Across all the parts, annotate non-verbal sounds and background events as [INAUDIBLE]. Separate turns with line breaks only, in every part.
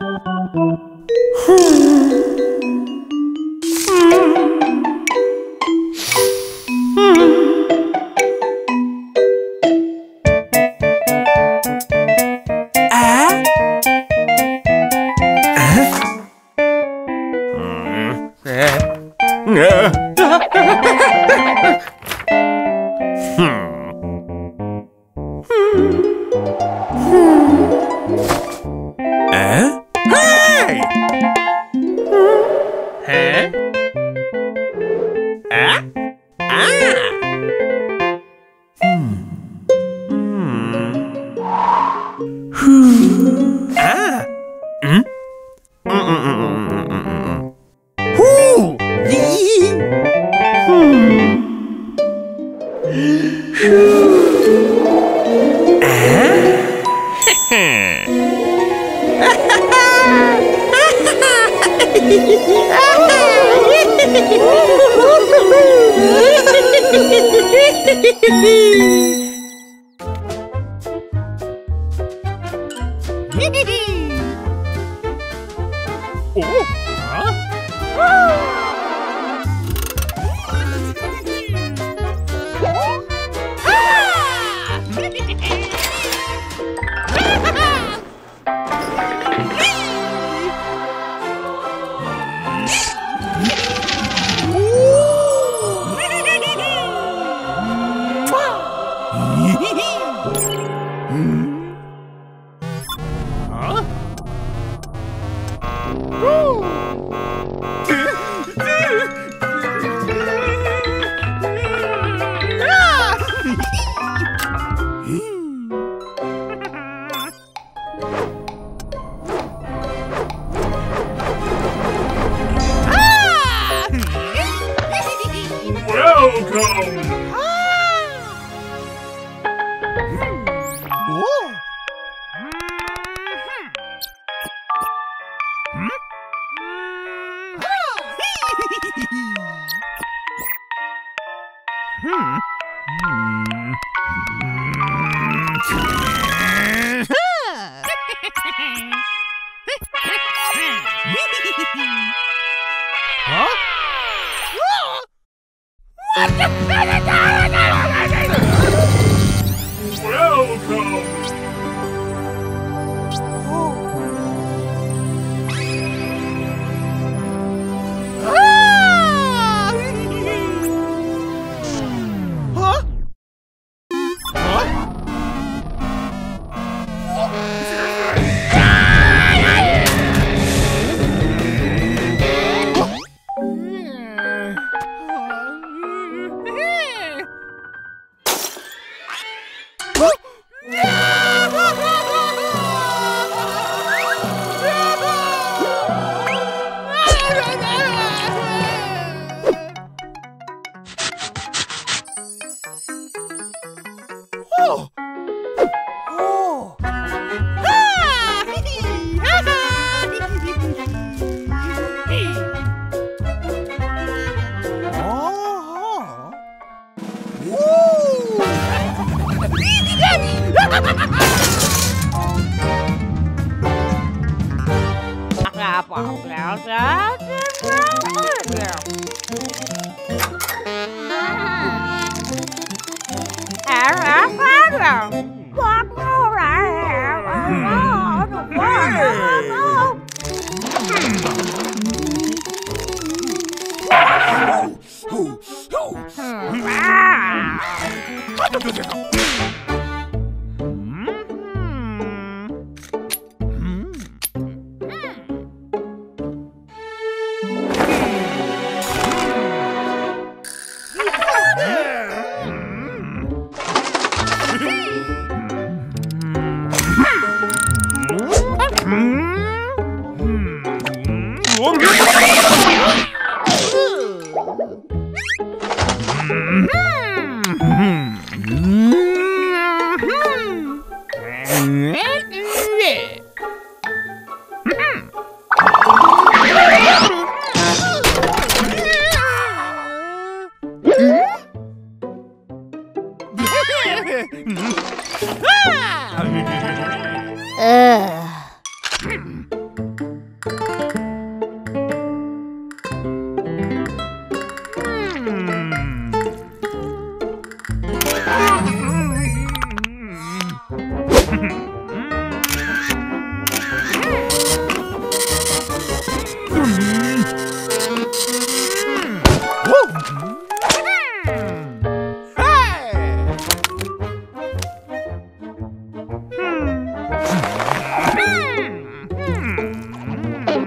Hmm. Thật là bột lão rớt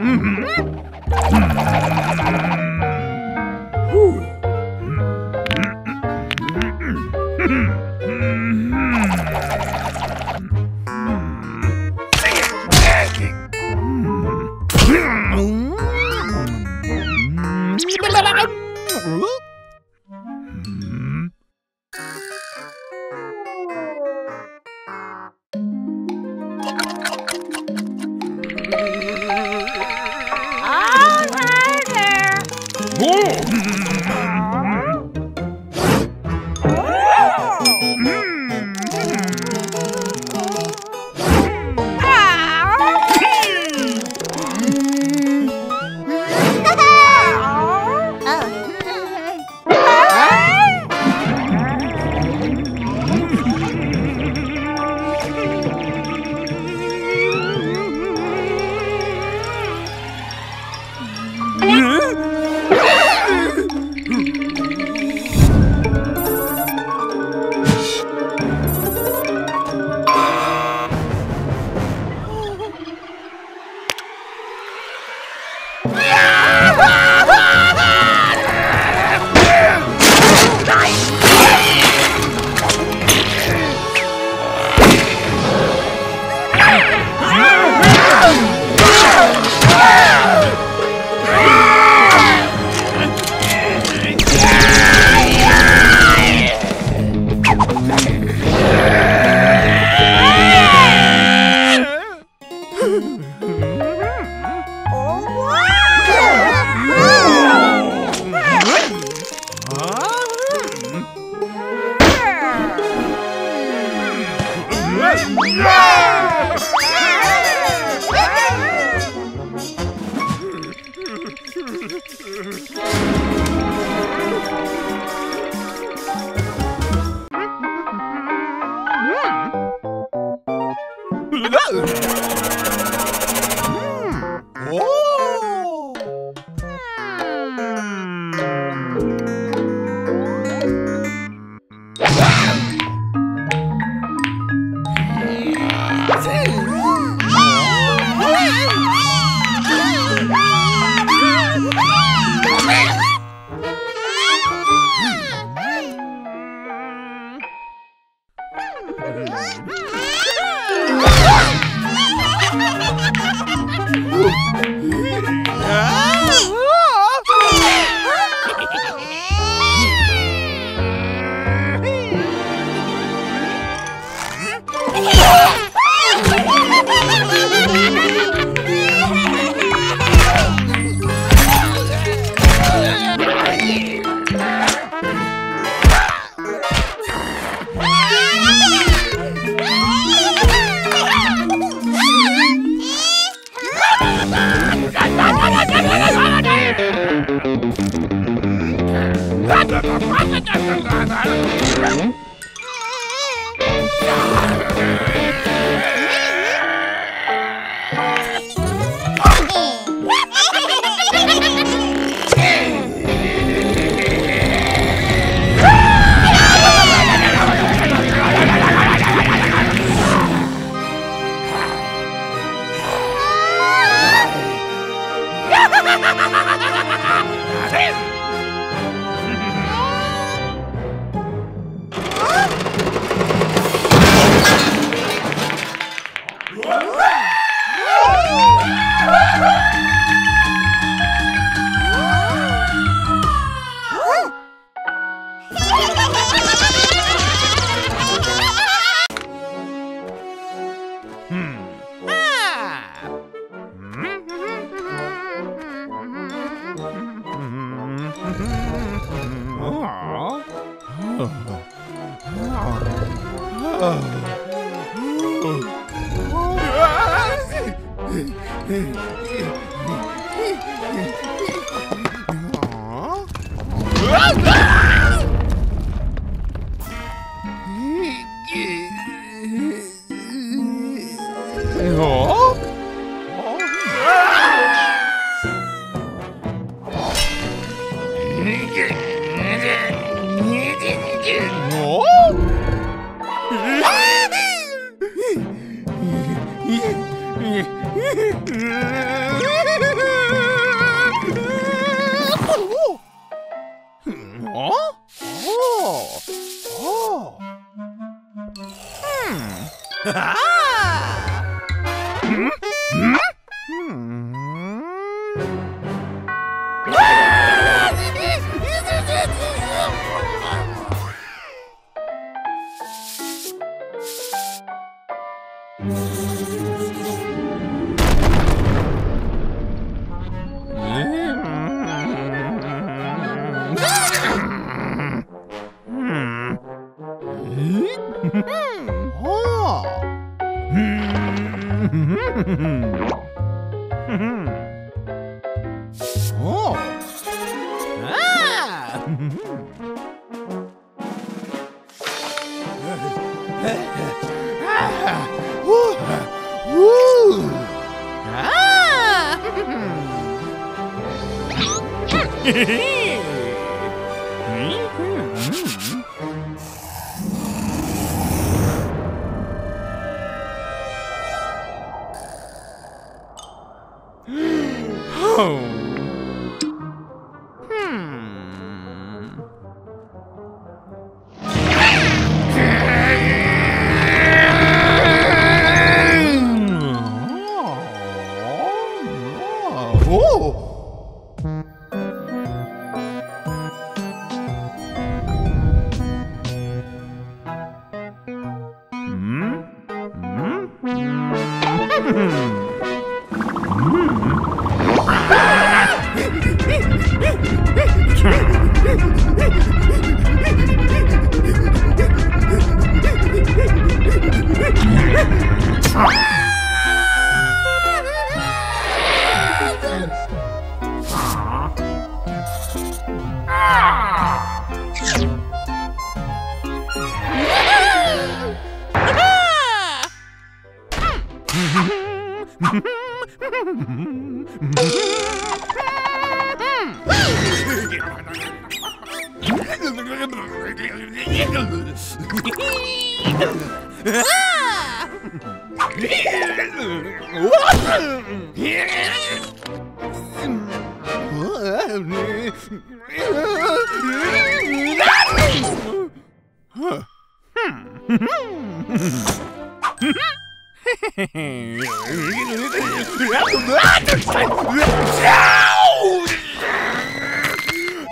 All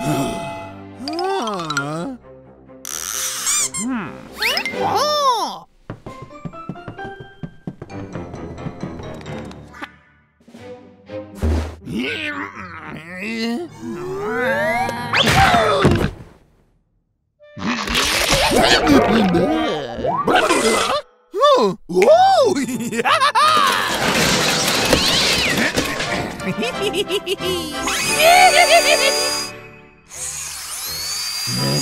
huh. Huh? Hmm. Oh! oh! Oh!
Yeah! 음.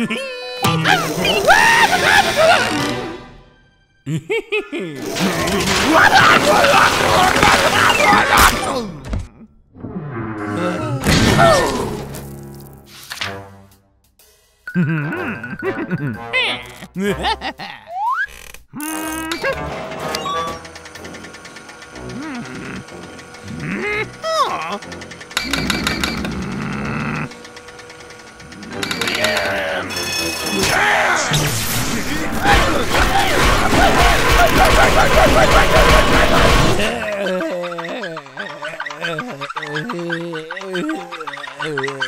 oh. Yeah.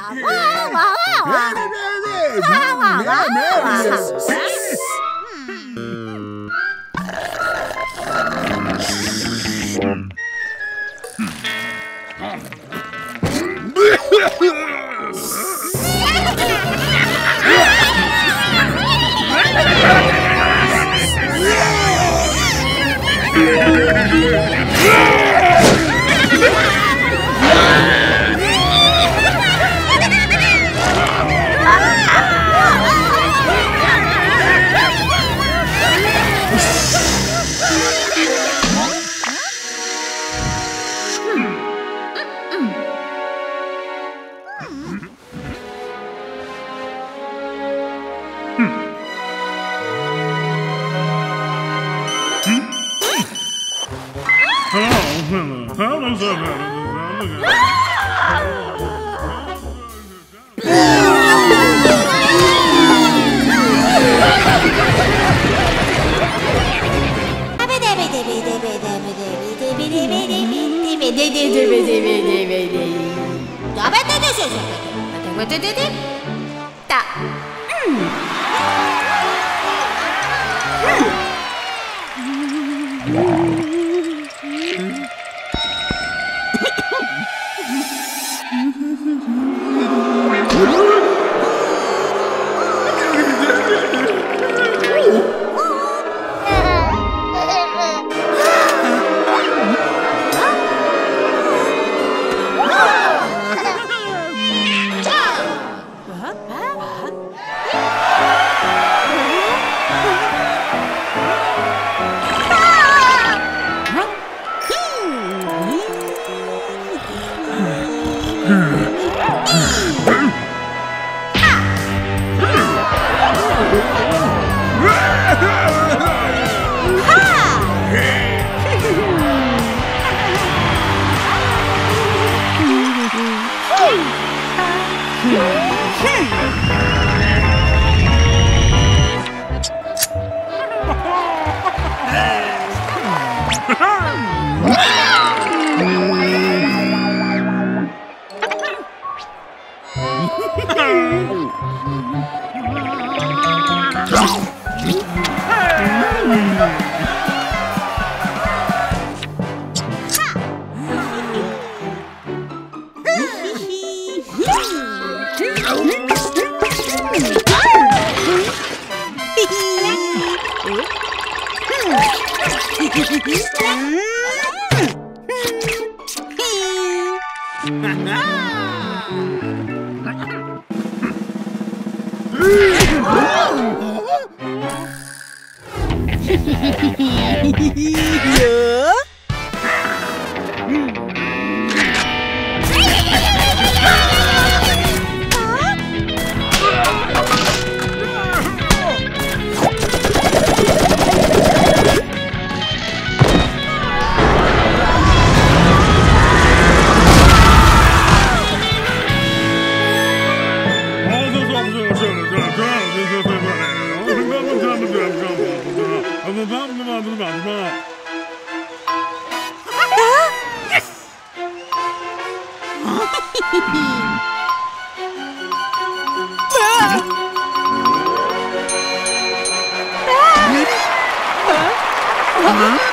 [LAUGHS] [LAUGHS] Yeah! Hmm.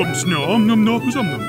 Oops, nom nom nom nom nom.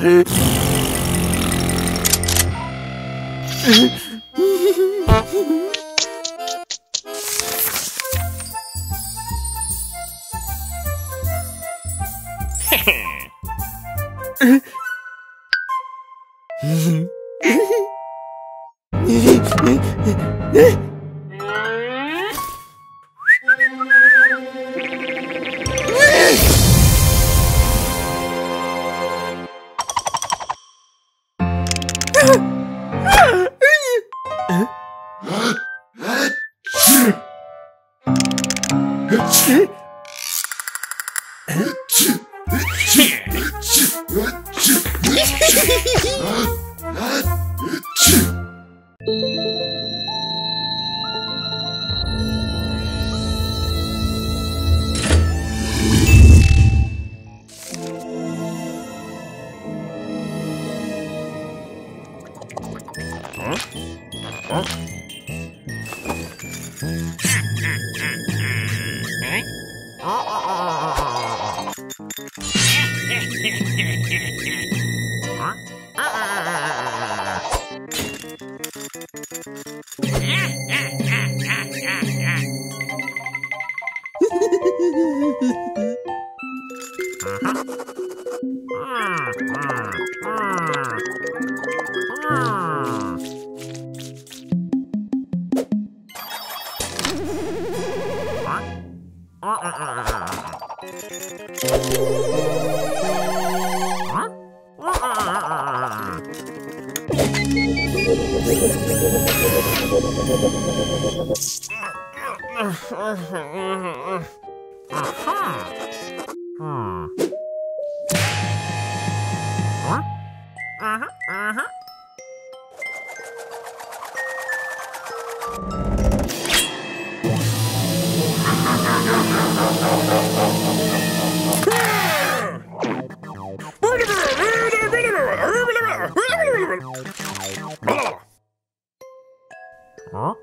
Huh? [LAUGHS] ah
blah, blah. あ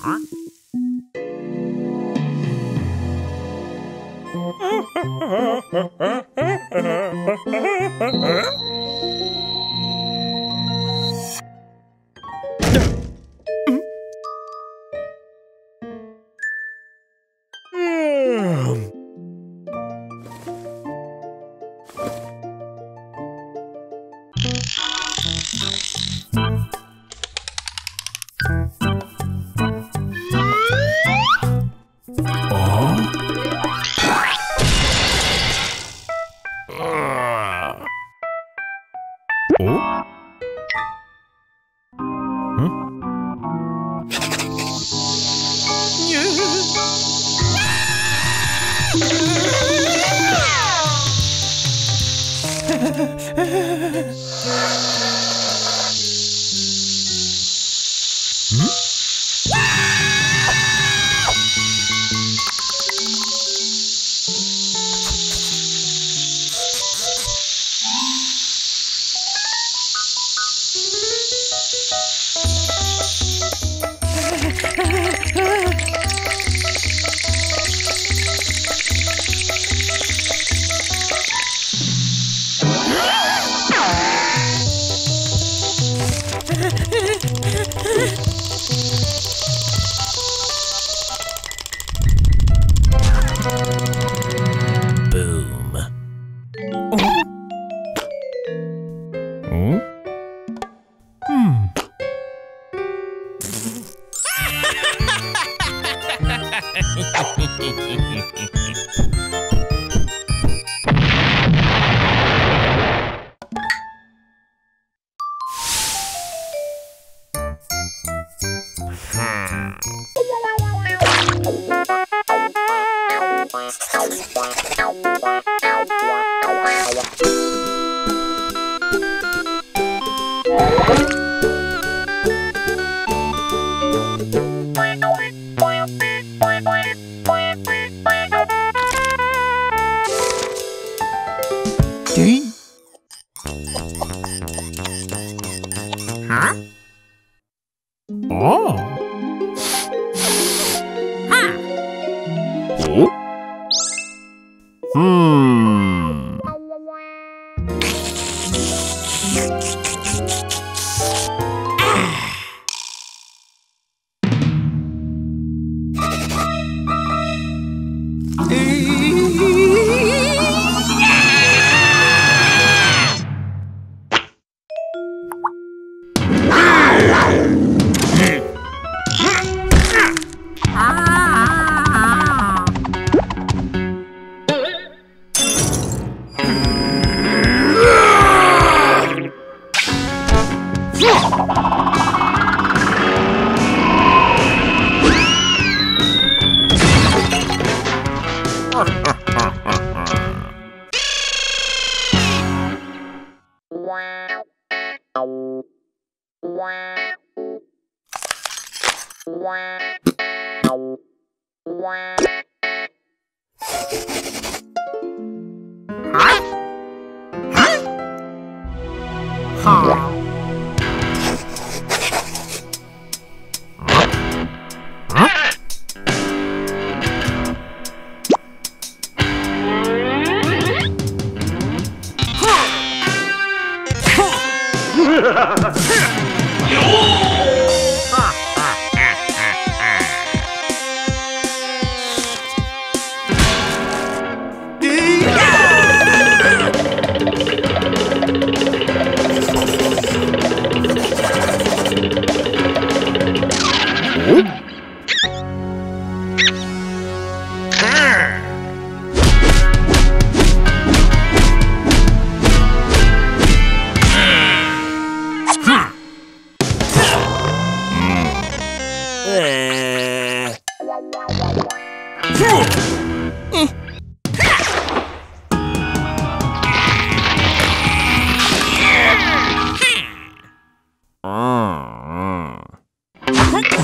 あ [LAUGHS] Yeah.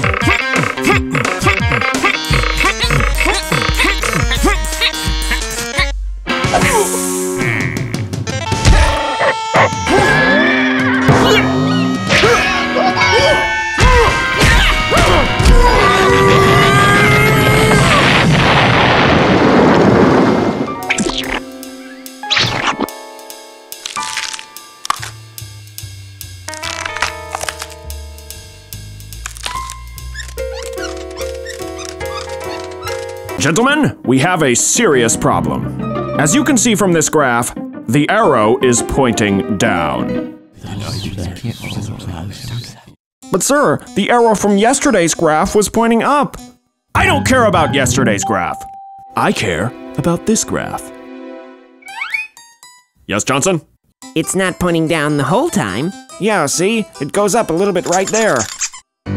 ha, ha, ha. We have a serious problem. As you can see from this graph, the arrow is pointing down. But sir, the arrow from yesterday's graph was pointing up. I don't care about yesterday's graph. I care about this graph. Yes, Johnson?
It's not pointing down the whole time.
Yeah, see? It goes up a little bit right there.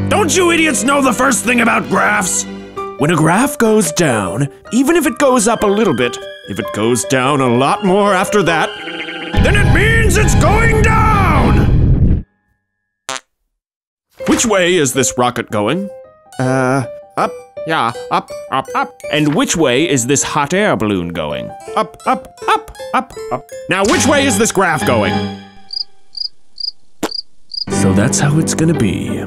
Don't you idiots know the first thing about graphs? When a graph goes down, even if it goes up a little bit, if it goes down a lot more after that, then it means it's going down! Which way is this rocket going? Uh, up. Yeah, up, up, up. And which way is this hot air balloon going? Up, up, up, up, up. Now, which way is this graph going? So that's how it's gonna be.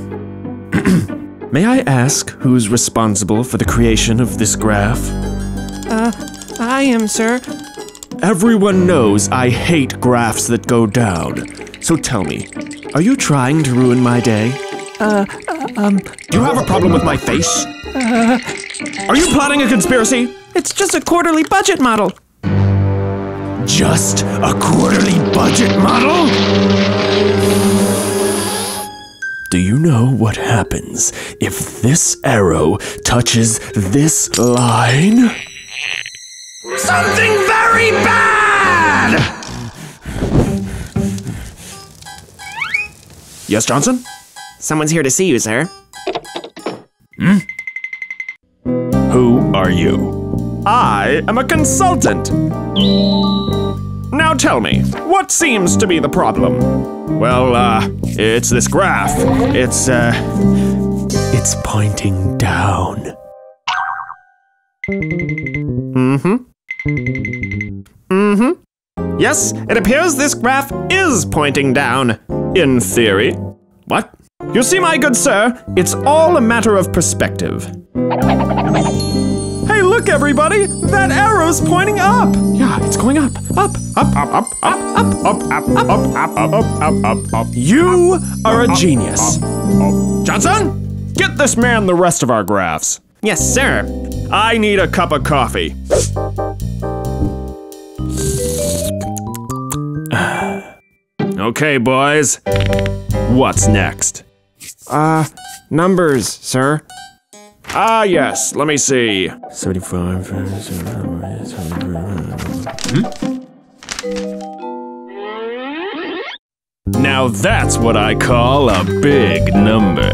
[CLEARS THROAT] May I ask who's responsible for the creation of this graph?
Uh, I am, sir.
Everyone knows I hate graphs that go down. So tell me, are you trying to ruin my day?
Uh, um.
Do you have a problem with my face?
Uh.
Are you plotting a conspiracy?
It's just a quarterly budget model.
Just a quarterly budget model? Do you know what happens if this arrow touches this line? Something very bad! Yes, Johnson?
Someone's here to see you, sir.
Hmm? Who are you? I am a consultant. Now tell me, what seems to be the problem? Well, uh, it's this graph. It's, uh, it's pointing down. Mm-hmm. Mm-hmm. Yes, it appears this graph is pointing down. In theory. What? You see, my good sir, it's all a matter of perspective. Hey, look, everybody! That arrow's pointing up! Yeah, it's going up, up, up, up, up, up, up, up, up, up, up, up, up, up, up, up. You are a genius. Johnson, get this man the rest of our graphs.
Yes, sir.
I need a cup of coffee. Okay, boys. What's next? Uh, numbers, sir. Ah, yes. Let me see. 75. Now that's what I call a big number.